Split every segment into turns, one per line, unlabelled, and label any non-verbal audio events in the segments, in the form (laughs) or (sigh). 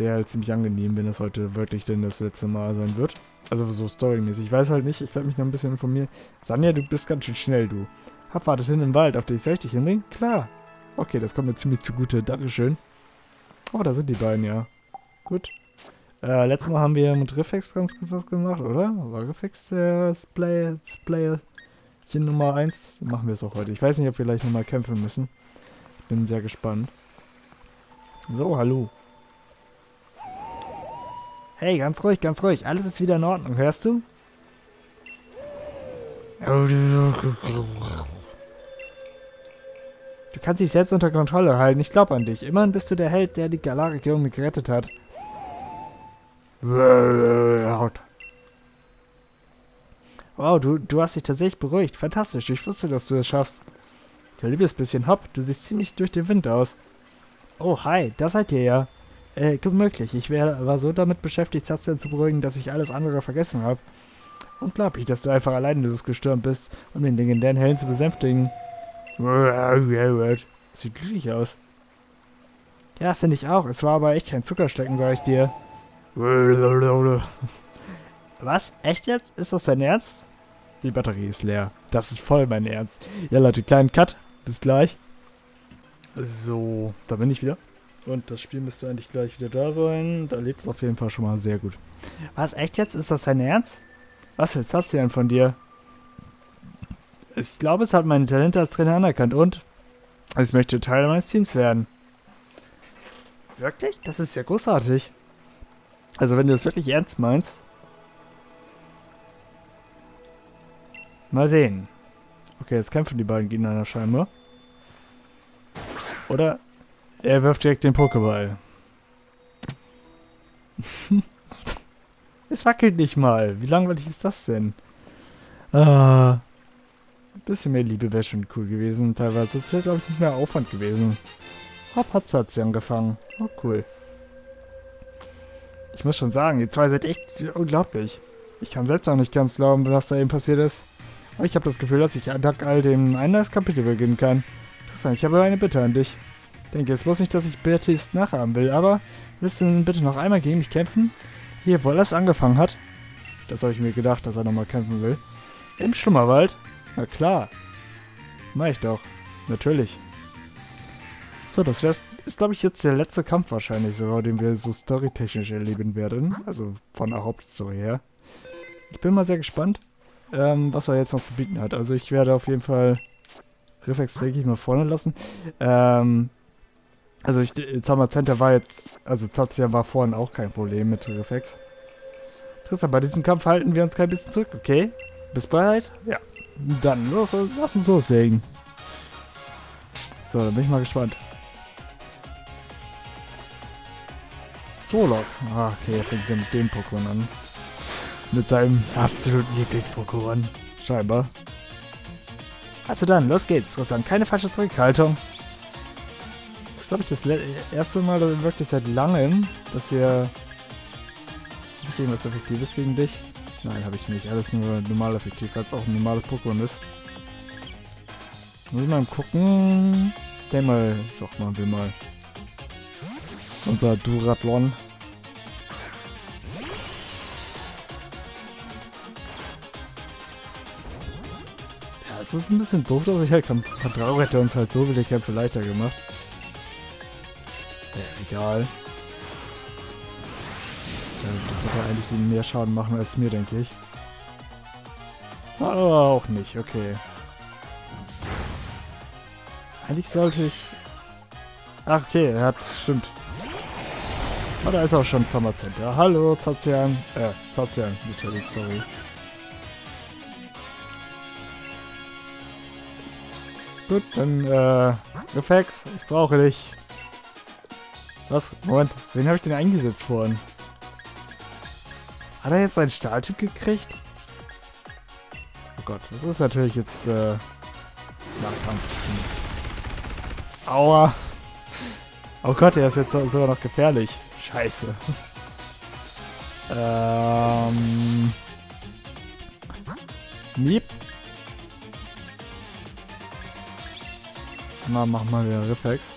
wäre halt ziemlich angenehm, wenn das heute wirklich denn das letzte Mal sein wird. Also so storymäßig. Ich weiß halt nicht, ich werde mich noch ein bisschen informieren. Sanja, du bist ganz schön schnell, du. Hab wartet hin im Wald auf dich. Soll ich dich hinbringen? Klar. Okay, das kommt mir ziemlich zugute. Dankeschön. Oh, da sind die beiden, ja. Gut. Äh, letztes Mal haben wir mit Reflex ganz gut was gemacht, oder? War Reflex der Play, Player Nummer 1? Machen wir es auch heute. Ich weiß nicht, ob wir gleich nochmal kämpfen müssen. Bin sehr gespannt. So, hallo. Hey, ganz ruhig, ganz ruhig. Alles ist wieder in Ordnung. Hörst du? Du kannst dich selbst unter Kontrolle halten. Ich glaube an dich. Immerhin bist du der Held, der die Galar-Region gerettet hat. Wow, du, du hast dich tatsächlich beruhigt. Fantastisch. Ich wusste, dass du es schaffst. Du liebes bisschen Hopp. Du siehst ziemlich durch den Wind aus. Oh, hi. Da seid ihr ja. Äh, gut möglich. Ich wär, war so damit beschäftigt, Sastian zu beruhigen, dass ich alles andere vergessen habe. Unglaublich, dass du einfach alleine losgestürmt bist, um den legendären Helden zu besänftigen. Sieht glücklich aus. Ja, finde ich auch. Es war aber echt kein Zuckerstecken, sag ich dir. Was? Echt jetzt? Ist das dein Ernst? Die Batterie ist leer. Das ist voll mein Ernst. Ja, Leute, kleinen Cut. Bis gleich. So, da bin ich wieder. Und das Spiel müsste eigentlich gleich wieder da sein. Da lebt es auf jeden Fall schon mal sehr gut. Was, echt jetzt? Ist das dein Ernst? Was willst du denn von dir? Ich glaube, es hat meine Talente als Trainer anerkannt und ich möchte Teil meines Teams werden. Wirklich? Das ist ja großartig. Also wenn du das wirklich ernst meinst. Mal sehen. Okay, jetzt kämpfen die beiden gegeneinander scheinbar. Oder er wirft direkt den Pokéball. (laughs) es wackelt nicht mal. Wie langweilig ist das denn? Ah. Ein bisschen mehr Liebe wäre schon cool gewesen. Teilweise es, glaube ich, nicht mehr Aufwand gewesen. Hopp hat's hat sie angefangen. Oh, cool. Ich muss schon sagen, die zwei sind echt unglaublich. Ich kann selbst auch nicht ganz glauben, was da eben passiert ist. Aber ich habe das Gefühl, dass ich dank all dem ein neues Kapitel beginnen kann. Christian, ich habe eine Bitte an dich. Denke jetzt bloß nicht, dass ich Beatrice nachahmen will, aber willst du denn bitte noch einmal gegen mich kämpfen? Hier, wo alles angefangen hat. Das habe ich mir gedacht, dass er nochmal kämpfen will. Im Schlummerwald? Na klar. Mach ich doch. Natürlich. So, das wär's, ist, glaube ich, jetzt der letzte Kampf wahrscheinlich sogar, den wir so storytechnisch erleben werden. Also von der Hauptstory her. Ich bin mal sehr gespannt, ähm, was er jetzt noch zu bieten hat. Also ich werde auf jeden Fall Reflex, denke ich, mal vorne lassen. Ähm, also ich, Summer Center war jetzt, also Tatsia war vorhin auch kein Problem mit Reflex. Tristan, bei diesem Kampf halten wir uns kein bisschen zurück, okay? Bist bereit? Ja. Dann los, lass uns loslegen. So, dann bin ich mal gespannt. Solok. Ah, okay, er fängt mit dem Pokémon an. Mit seinem absoluten Lieblings-Pokémon. Scheinbar. Also dann, los geht's, Tristan. Keine falsche Zurückhaltung glaube ich, das erste Mal wirklich seit langem, dass wir... Habe ich irgendwas Effektives gegen dich? Nein, habe ich nicht. Alles nur normal effektiv, weil es auch ein normales Pokémon ist. Muss ich mal gucken. Den mal, doch, machen wir mal. Unser Duratlon. Ja, es ist ein bisschen doof, dass ich halt Vertrauen hätte uns halt so viele Kämpfe leichter gemacht. Egal. Das wird ja eigentlich mehr Schaden machen als mir, denke ich. Aber auch nicht, okay. Eigentlich sollte ich... Ach, okay, er hat... Stimmt. Oh, da ist auch schon Summer Center. Hallo, Zazian. Äh, Zazian, natürlich, sorry. Gut, dann, äh, Reflex, ich brauche dich. Was? Moment, wen habe ich denn eingesetzt vorhin? Hat er jetzt einen Stahltyp gekriegt? Oh Gott, das ist natürlich jetzt äh, Nachkampf. Aua. Oh Gott, er ist jetzt sogar noch gefährlich. Scheiße. (laughs) ähm. Miep. Na, mach mal wieder Reflex.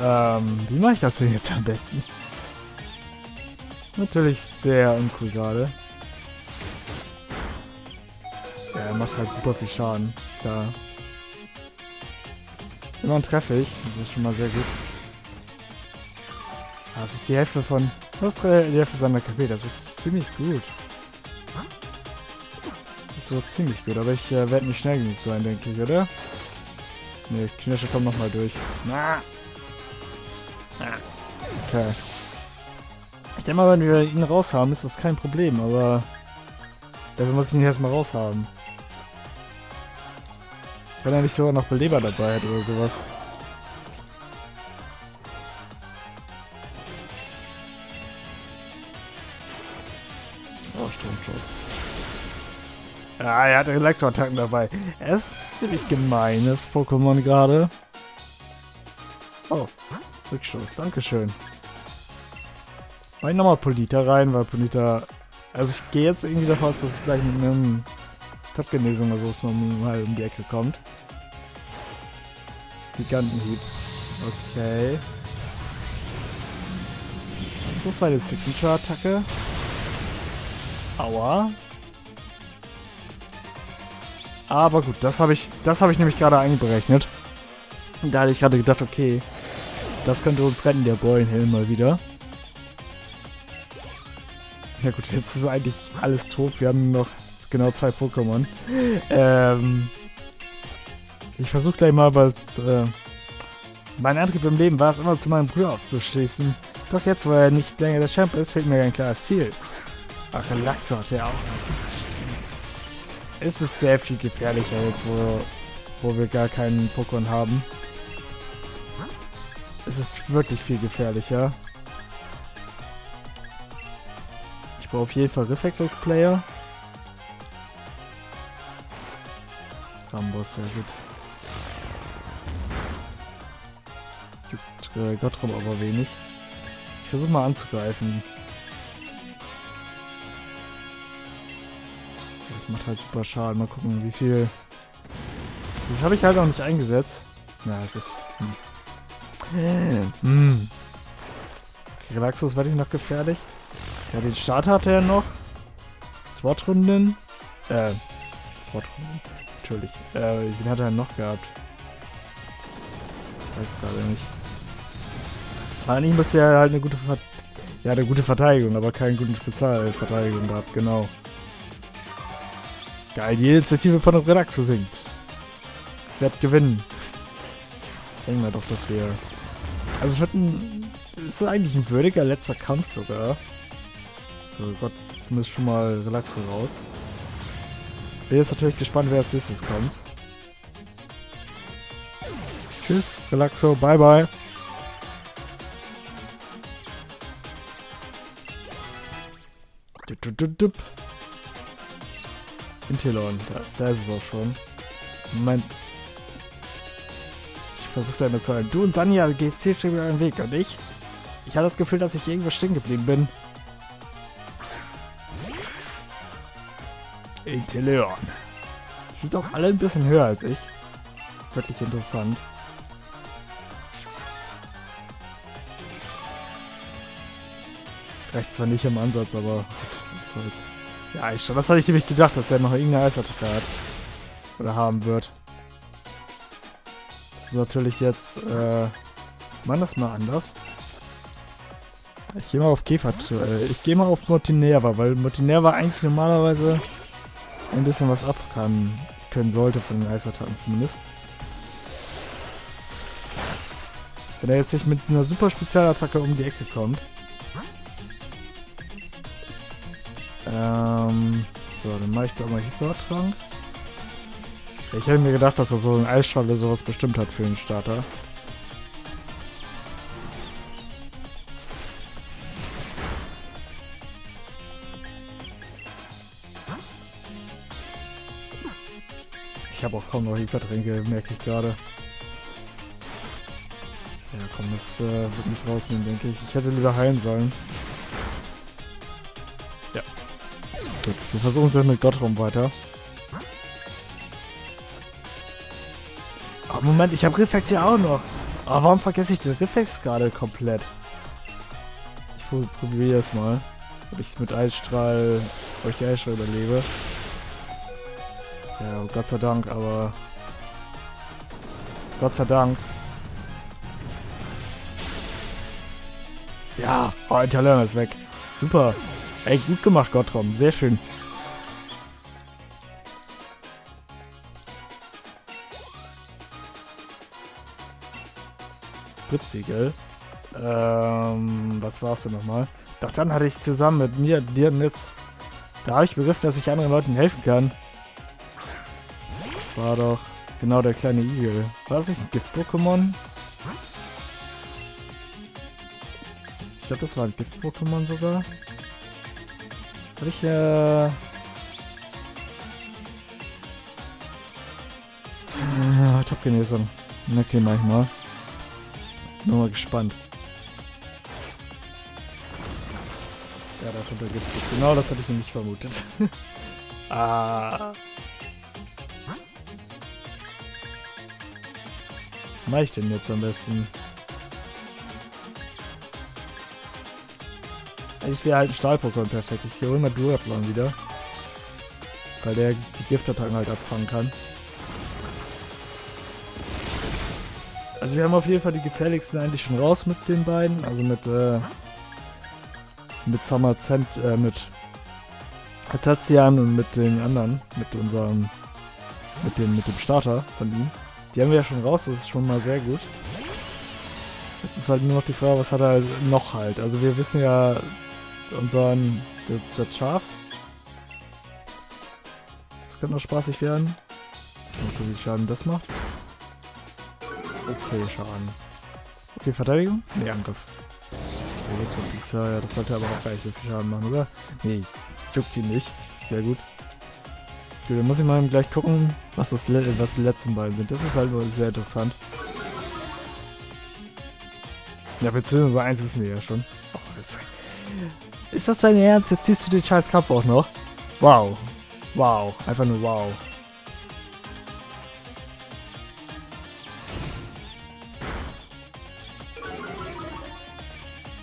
Ähm, wie mache ich das denn jetzt am besten? Natürlich sehr uncool gerade. Ja, er macht halt super viel Schaden, klar. Immerhin treffe ich, das ist schon mal sehr gut. Das ist die Hälfte von... Das ist die Hälfte seiner KP, das ist ziemlich gut. Das ist so ziemlich gut, aber ich äh, werde nicht schnell genug sein, denke ich, oder? Ne, Knirsche kommt nochmal durch. Na. Okay. Ich denke mal, wenn wir ihn raus haben, ist das kein Problem, aber dafür muss ich ihn erstmal raus haben. Wenn er nicht sogar noch Beleber dabei hat oder sowas. Oh, Stromschuss. Ja, er hat Elektroattacken dabei. Er ist ziemlich gemeines Pokémon gerade. Oh, Rückstoß, Dankeschön. Mach ich nochmal Polita rein, weil Polita... Also ich gehe jetzt irgendwie davon aus, dass ich gleich mit einem Top-Genesung oder so nochmal um die Ecke kommt. Gigantenhieb. Okay. Das ist seine Signature-Attacke. Aua. Aber gut, das habe ich, das ich nämlich gerade einberechnet. Da hatte ich gerade gedacht, okay, das könnte uns retten, der Beulenhelm mal wieder. Ja gut, jetzt ist eigentlich alles tot. Wir haben noch genau zwei Pokémon. Ähm, ich versuche gleich mal, aber äh, mein Antrieb im Leben war es immer, zu meinem Bruder aufzuschließen. Doch jetzt, wo er nicht länger der Champ ist, fehlt mir ein klares Ziel. Ach, Relaxo hat er auch. Stimmt. Es ist sehr viel gefährlicher jetzt, wo, wo wir gar keinen Pokémon haben. Es ist wirklich viel gefährlicher. Ich brauche auf jeden Fall Reflex als Player. Rambos, sehr gut. Juckt äh, Gottrom aber wenig. Ich versuche mal anzugreifen. Das macht halt super Schaden. Mal gucken, wie viel... Das habe ich halt auch nicht eingesetzt. Ja, es ist... Hm. Hm. Relaxus werde ich noch gefährlich. Ja, den Start hatte er noch. SWAT-Runden. Äh, SWAT-Runden. Natürlich. Äh, wen hat er noch gehabt? Weiß gerade nicht. Eigentlich müsste er halt eine gute Ver ja, eine gute Verteidigung, aber keine guten Spezialverteidigung gehabt, genau. Geil, die Initiative von Relaxo sinkt. Ich werde gewinnen. Ich denke mal doch, dass wir... Also es wird ein... Es ist eigentlich ein würdiger letzter Kampf sogar. So Gott, zumindest schon mal Relaxo raus. Bin jetzt natürlich gespannt, wer als nächstes kommt. Tschüss, Relaxo, bye bye. Dup. Intelon, da, da ist es auch schon. Moment. Ich versuche da immer zu halten. Du und Sanja geht zielstrebig einen Weg und ich? Ich habe das Gefühl, dass ich irgendwo stehen geblieben bin. Inteleon. Die sind auch alle ein bisschen höher als ich. Wirklich interessant. Reicht zwar nicht im Ansatz, aber. Ja, ich schon. Das hatte ich nämlich gedacht, dass er noch irgendeine Eisattacke hat. Oder haben wird. Ist natürlich jetzt, äh... Machen das mal anders. Ich gehe mal auf Käfer. Äh, ich gehe mal auf Mortinerva, weil Mortinerva eigentlich normalerweise ein bisschen was ab kann, können sollte von den Eisattacken zumindest. Wenn er jetzt nicht mit einer super Spezialattacke um die Ecke kommt. Ähm, so, dann mache ich da mal Hypertrank. Ich hätte mir gedacht, dass er so ein Eisstrahl sowas bestimmt hat für den Starter. Ich habe auch kaum noch Hypertränke, merke ich gerade. Ja, komm, das äh, wird nicht rausnehmen, denke ich. Ich hätte lieber heilen sollen. Ja. Gut, wir versuchen es jetzt mit Gottraum weiter. Moment, ich habe Reflex ja auch noch. Oh, warum vergesse ich den Reflex gerade komplett? Ich probiere es mal. Ob ich es mit Eisstrahl, ob ich die Eisstrahl überlebe. Ja, Gott sei Dank, aber... Gott sei Dank. Ja, oh, Interlearner ist weg. Super. Ey, gut gemacht, Gottrom. Sehr schön. Spritzsiegel. Ähm, was warst du nochmal? Doch dann hatte ich zusammen mit mir, dir und jetzt... Da habe ich begriffen, dass ich anderen Leuten helfen kann. Das war doch genau der kleine Igel. War das nicht ein Gift-Pokémon? Ich glaube, das war ein Gift-Pokémon sogar. Habe ich, äh... Ah, Top-Genesung. Okay, manchmal. Bin mal gespannt. Ja, da kommt der Gift. Genau das hatte ich nämlich vermutet. (laughs) ah. Was mache ich denn jetzt am besten? Eigentlich wäre halt ein Stahl-Pokémon perfekt. Ich hole mal Duraplan wieder. Weil der die Giftattacken halt abfangen kann. Also wir haben auf jeden Fall die gefährlichsten eigentlich schon raus mit den beiden. Also mit, äh, mit Summer Cent, äh, mit Atazian und mit den anderen, mit unserem, mit dem, mit dem Starter von ihm. Die haben wir ja schon raus, das ist schon mal sehr gut. Jetzt ist halt nur noch die Frage, was hat er noch halt. Also wir wissen ja, unseren, das Schaf. Das könnte noch spaßig werden. Mal gucken, wie Schaden das macht. Okay, Schaden. Okay, Verteidigung? Ne, Angriff. Elektropixar, ja, das sollte aber auch gar nicht so viel Schaden machen, oder? Nee, juckt ihn nicht. Sehr gut. Gut, dann muss ich mal gleich gucken, was, das, was die letzten beiden sind. Das ist halt wohl sehr interessant. Ja, beziehungsweise eins wissen wir ja schon. Oh, das ist das dein Ernst? Jetzt ziehst du den scheiß Kampf auch noch? Wow. Wow. Einfach nur wow.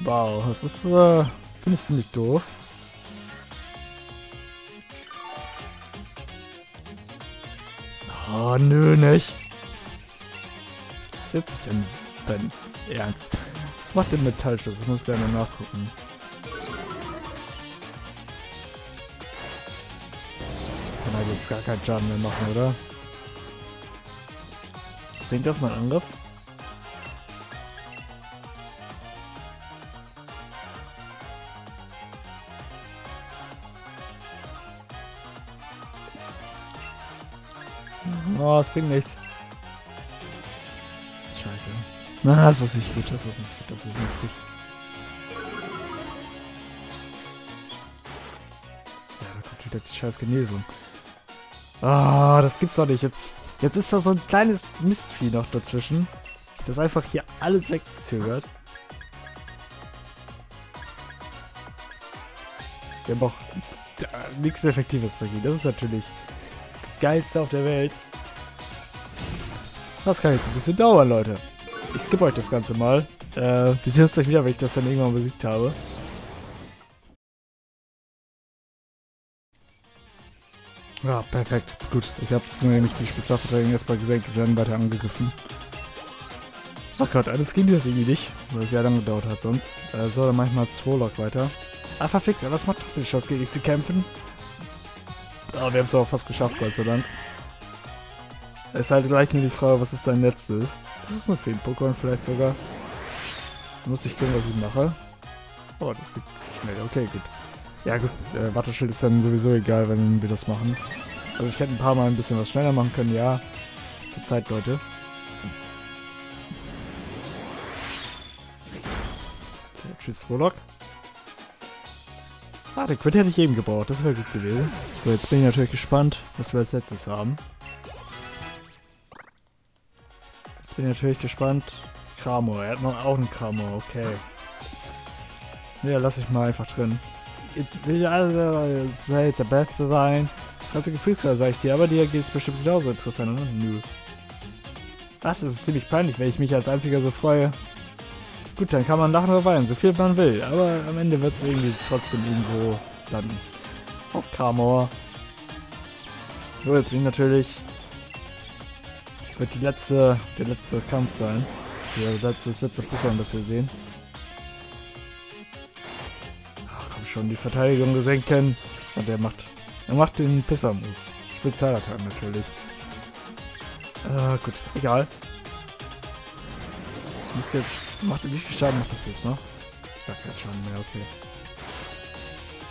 Wow, das ist, äh, finde ich ziemlich doof. Oh, nö, nicht. Was setzt sich denn dein Ernst? Was macht der Metallstoß? Ich muss mal nachgucken. Das kann halt jetzt gar keinen Schaden mehr machen, oder? Sinkt das mein Angriff? Oh, es bringt nichts. Scheiße. Na, das ist nicht gut, das ist nicht gut, das ist nicht gut. Ja, da kommt wieder die scheiß Genesung. Ah, das gibt's doch nicht. Jetzt, jetzt ist da so ein kleines Mistvieh noch dazwischen, das einfach hier alles wegzögert. Wir haben auch nichts Effektives dagegen. Das ist natürlich geilste auf der Welt. Das kann jetzt ein bisschen dauern, Leute. Ich skippe euch das Ganze mal. Äh, wir sehen uns gleich wieder, wenn ich das dann irgendwann besiegt habe. Ja, perfekt. Gut. Ich habe nämlich die Spezialverteidigung erstmal gesenkt und dann weiter angegriffen. Ach Gott, alles ging das irgendwie nicht, weil es sehr lange gedauert hat sonst. Äh, so, dann mach ich mal Zwolok weiter. Ah, verflixt, aber es macht trotzdem Spaß, gegen dich zu kämpfen. Aber oh, wir haben es auch fast geschafft, Gott sei Dank. Es ist halt gleich nur die Frage, was ist dein letztes? Das ist ein Feen-Pokémon vielleicht sogar. Muss ich gucken, was ich mache. Oh, das geht schnell. Okay, gut. Ja gut, äh, Watteschild ist dann sowieso egal, wenn wir das machen. Also ich hätte ein paar Mal ein bisschen was schneller machen können, ja. Zeit, Leute. So, tschüss, Warlock. Ah, den Quid hätte ich eben gebraucht. Das wäre gut gewesen. So, jetzt bin ich natürlich gespannt, was wir als letztes haben. Bin natürlich gespannt. Kramo, er hat noch auch einen Kramo, okay. Ja, lass ich mal einfach drin. Ich will also Zeit der Beste sein. Das ganze Gefühlsklar, sag ich dir, aber dir geht es bestimmt genauso interessant, oder? Nö. Was, es ist ziemlich peinlich, wenn ich mich als Einziger so freue. Gut, dann kann man lachen oder weinen, so viel man will. Aber am Ende wird es irgendwie trotzdem irgendwo landen. Oh, Kramor. So, jetzt bin ich natürlich... Wird die letzte, der letzte Kampf sein. Das letzte, Pokémon, das wir sehen. Ach, komm schon, die Verteidigung gesenken. Und der macht... Er macht den Pisser-Move. Spezialattacken natürlich. Äh, gut, egal. Muss jetzt. Macht wie viel Schaden macht das jetzt noch? Gar keinen Schaden mehr, okay.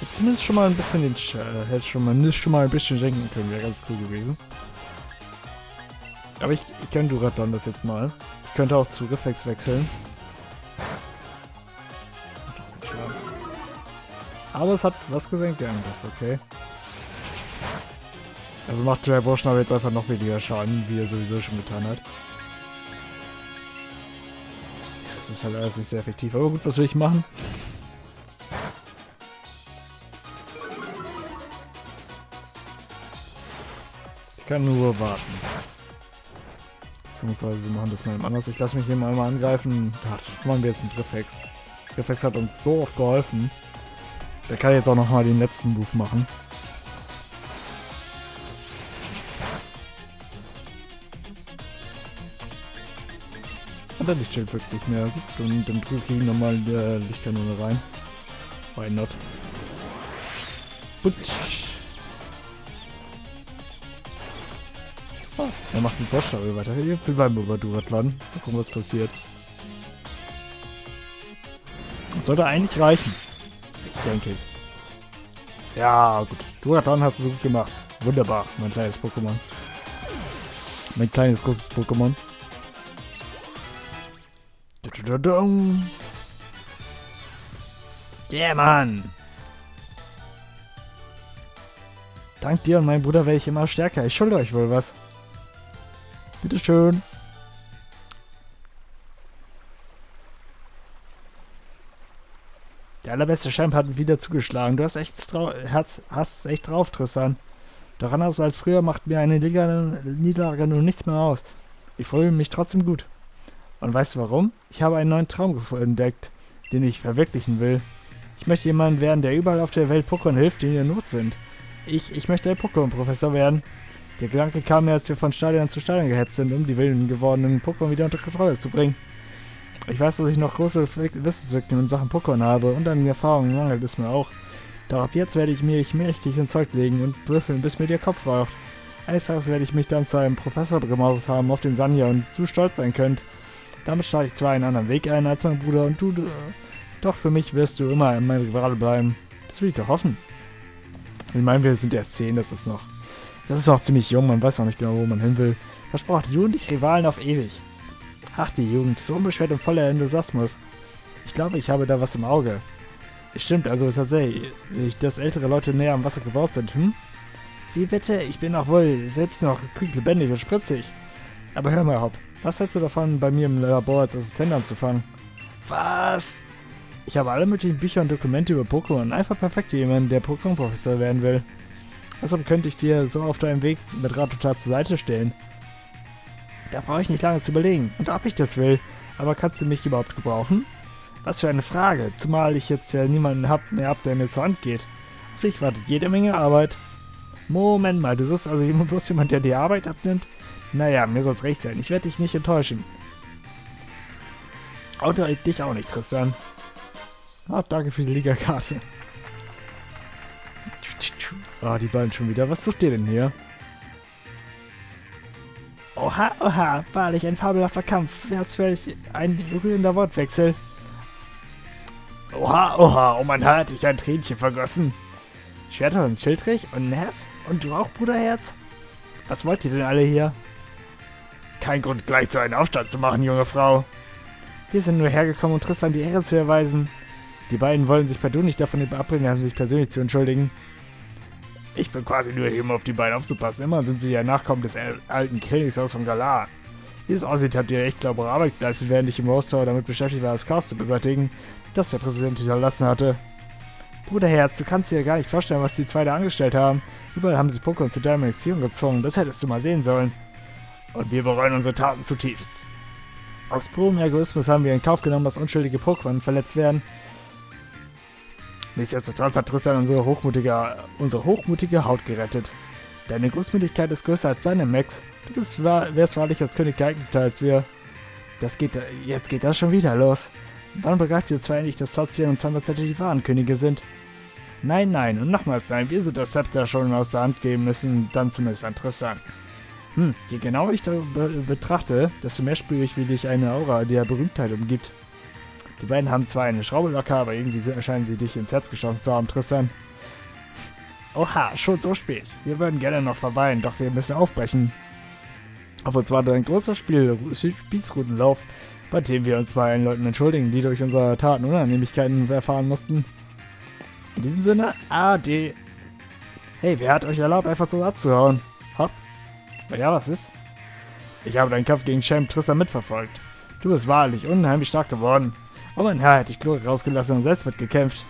Jetzt zumindest schon mal ein bisschen den äh, hätte schon mal nicht schon mal ein bisschen senken können, wäre ganz cool gewesen. Aber ich, ich kann Durathlon das jetzt mal. Ich könnte auch zu Reflex wechseln. Aber es hat was gesenkt, der Angriff, okay. Also macht der Burschen aber jetzt einfach noch weniger Schaden, wie er sowieso schon getan hat. Das ist halt alles nicht sehr effektiv. Aber gut, was will ich machen? Ich kann nur warten. Beziehungsweise wir machen das mal anders. Ich lasse mich hier mal angreifen. Das machen wir jetzt mit Reflex. Reflex hat uns so oft geholfen. Der kann jetzt auch nochmal den letzten Move machen. Und dann Lichtschild wirklich nicht mehr. Und dann drücke ich nochmal der Lichtkanone rein. Why not? Putsch. Ah, er macht den Bossstaffel weiter. Wir bleiben über Duratlan. Mal gucken, was passiert. Das sollte eigentlich reichen. Denke ich. Ja, gut. Duratlan hast du so gut gemacht. Wunderbar, mein kleines Pokémon. Mein kleines, großes Pokémon. Yeah, Mann! Dank dir und meinem Bruder werde ich immer stärker. Ich schulde euch wohl was. Bitteschön. Der allerbeste Champ hat wieder zugeschlagen. Du hast echt, Herz, hast echt drauf, Tristan. Doch anders als früher macht mir eine Niederlage nun nichts mehr aus. Ich freue mich trotzdem gut. Und weißt du warum? Ich habe einen neuen Traum entdeckt, den ich verwirklichen will. Ich möchte jemand werden, der überall auf der Welt Pokémon hilft, die in Not sind. Ich, ich möchte ein Pokémon-Professor werden. Der Gedanke kam mir, als wir von Stadion zu Stadion gehetzt sind, um die wilden gewordenen Pokémon wieder unter Kontrolle zu bringen. Ich weiß, dass ich noch große Wissenslücken in Sachen Pokémon habe und an Erfahrungen mangelt es mir auch. Doch ab jetzt werde ich mich mächtig ins Zeug legen und würfeln, bis mir der Kopf raucht. Eines Tages werde ich mich dann zu einem Professor gemausert haben, auf den Sanja und du stolz sein könnt. Damit schlage ich zwar einen anderen Weg ein als mein Bruder und du, du doch für mich wirst du immer in meinem Rival bleiben. Das will ich doch hoffen. Ich meine, wir sind erst 10, das ist noch. Das ist auch ziemlich jung, man weiß auch nicht genau, wo man hin will. Versprochen, die Jugend dich Rivalen auf ewig. Ach, die Jugend, so unbeschwert und voller Enthusiasmus. Ich glaube, ich habe da was im Auge. Stimmt, also tatsächlich, dass ältere Leute näher am Wasser gebaut sind, hm? Wie bitte? Ich bin auch wohl selbst noch lebendig und spritzig. Aber hör mal, Hopp. Was hältst du davon, bei mir im Labor als Assistent anzufangen? Was? Ich habe alle möglichen Bücher und Dokumente über Pokémon. Einfach perfekt für jemanden, der Pokémon-Professor werden will. Deshalb könnte ich dir so auf deinem Weg mit Ratata zur Seite stellen. Da brauche ich nicht lange zu überlegen. Und ob ich das will. Aber kannst du mich überhaupt gebrauchen? Was für eine Frage. Zumal ich jetzt ja niemanden hab, mehr hab, der mir zur Hand geht. Auf dich wartet jede Menge Arbeit. Moment mal, du suchst also bloß jemand, der dir Arbeit abnimmt? Naja, mir soll's recht sein. Ich werde dich nicht enttäuschen. Auto dich auch nicht, Tristan. Ah, danke für die Liga-Karte. Ah, die beiden schon wieder. Was sucht ihr denn hier? Oha, oha, wahrlich ein fabelhafter Kampf. Wär's völlig ein rührender Wortwechsel. Oha, oha, oh mein Hart, ich ein Tränchen vergossen. Schwerter und Schildrich und Ness? Und du auch, Bruderherz? Was wollt ihr denn alle hier? Kein Grund, gleich so einen Aufstand zu machen, junge Frau. Wir sind nur hergekommen, um Tristan die Ehre zu erweisen. Die beiden wollen sich per Du nicht davon abbringen, sich persönlich zu entschuldigen. Ich bin quasi nur hier, um auf die beiden aufzupassen. Immer sind sie ja Nachkommen des alten Königshaus von Galar. Wie es aussieht, habt ihr echt saubere Arbeit geleistet, während ich im Rose Tower damit beschäftigt war, das Chaos zu beseitigen, das der Präsident hinterlassen hatte. Bruderherz, du kannst dir ja gar nicht vorstellen, was die zwei da angestellt haben. Überall haben sie Pokémon zu deiner Beziehung gezwungen. Das hättest du mal sehen sollen. Und wir bereuen unsere Taten zutiefst. Aus purem Egoismus haben wir in Kauf genommen, dass unschuldige Pokémon verletzt werden. Nichtsdestotrotz hat Tristan unsere hochmutige, unsere hochmutige Haut gerettet. Deine Großmütigkeit ist größer als deine, Max. Du bist, wärst wahrlich als König geeigneter als wir. Das geht, jetzt geht das schon wieder los. Wann begreift ihr zwar endlich, dass Satzian und Sandazettel die wahren Könige sind? Nein, nein und nochmals nein, wir sind das Zepter schon aus der Hand geben müssen, dann zumindest interessant. Hm, je genauer ich da be betrachte, desto mehr spüre ich, wie dich eine Aura der Berühmtheit umgibt. Die beiden haben zwar eine Schraube locker, aber irgendwie erscheinen sie dich ins Herz geschossen zu haben, Tristan. Oha, schon so spät. Wir würden gerne noch verweilen, doch wir müssen aufbrechen. Auf uns wartet ein großer Spiel Spießrutenlauf, bei dem wir uns bei allen Leuten entschuldigen, die durch unsere Taten Unannehmlichkeiten erfahren mussten. In diesem Sinne, AD. Hey, wer hat euch erlaubt, einfach so abzuhauen? Hopp. Ja, was ist? Ich habe deinen Kampf gegen Sham Tristan mitverfolgt. Du bist wahrlich unheimlich stark geworden. Oh mein Herr, hätte ich Glori rausgelassen und selbst mitgekämpft.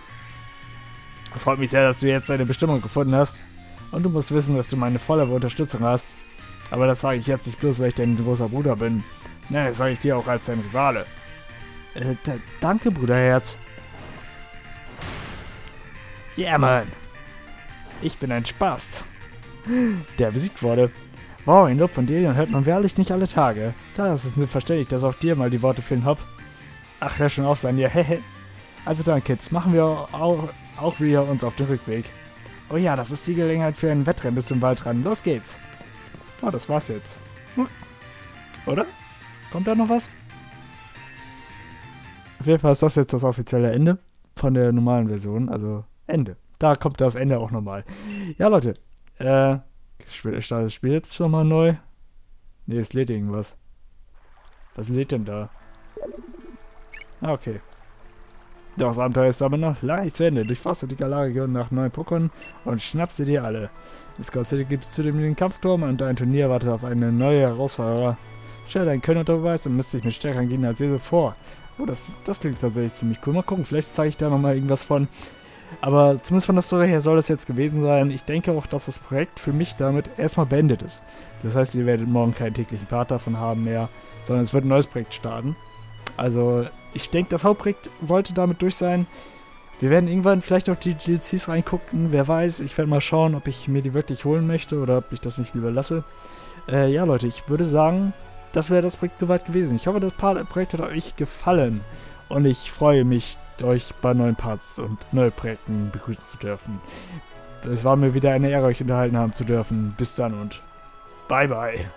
Es freut mich sehr, dass du jetzt deine Bestimmung gefunden hast. Und du musst wissen, dass du meine volle Unterstützung hast. Aber das sage ich jetzt nicht bloß, weil ich dein großer Bruder bin. Nein, das sage ich dir auch als dein Rivale. Äh, danke, Bruderherz. Yeah, man. Ich bin ein Spast. (laughs) Der besiegt wurde. Wow, ein Lob von Delion hört man wahrlich nicht alle Tage. Da ist es nur verständlich, dass auch dir mal die Worte fehlen, Hopp. Ach, hör schon auf, sein dir. (laughs) Hehe. also dann, Kids, machen wir auch, auch wieder uns auf den Rückweg. Oh ja, das ist die Gelegenheit für ein Wettrennen bis zum Waldrand. Los geht's. Oh, das war's jetzt. Hm. Oder? Kommt da noch was? Auf jeden Fall ist das jetzt das offizielle Ende von der normalen Version. Also Ende. Da kommt das Ende auch nochmal. Ja, Leute. Äh, startet das Spiel jetzt schon mal neu? Ne, es lädt irgendwas. Was lädt denn da? Okay. Das Abenteuer ist aber noch lange nicht zu Ende. Durchforste die Galar-Region nach neuen Pokémon und schnapp sie dir alle. In Scout City gibt es zudem den Kampfturm und ein Turnier wartet auf eine neue Herausforderer. Stell deinen Können unter Beweis und misst dich mit stärkeren Gegnern als je vor. Oh, das, das klingt tatsächlich ziemlich cool. Mal gucken, vielleicht zeige ich da nochmal irgendwas von. Aber zumindest von der Story her soll das jetzt gewesen sein. Ich denke auch, dass das Projekt für mich damit erstmal beendet ist. Das heißt, ihr werdet morgen keinen täglichen Part davon haben mehr, sondern es wird ein neues Projekt starten. Also ich denke, das Hauptprojekt sollte damit durch sein. Wir werden irgendwann vielleicht auch die DLCs reingucken. Wer weiß, ich werde mal schauen, ob ich mir die wirklich holen möchte oder ob ich das nicht lieber lasse. Äh, ja, Leute, ich würde sagen, das wäre das Projekt soweit gewesen. Ich hoffe, das Projekt hat euch gefallen. Und ich freue mich, euch bei neuen Parts und neuen Projekten begrüßen zu dürfen. Es war mir wieder eine Ehre, euch unterhalten haben zu dürfen. Bis dann und bye bye.